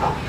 Oh.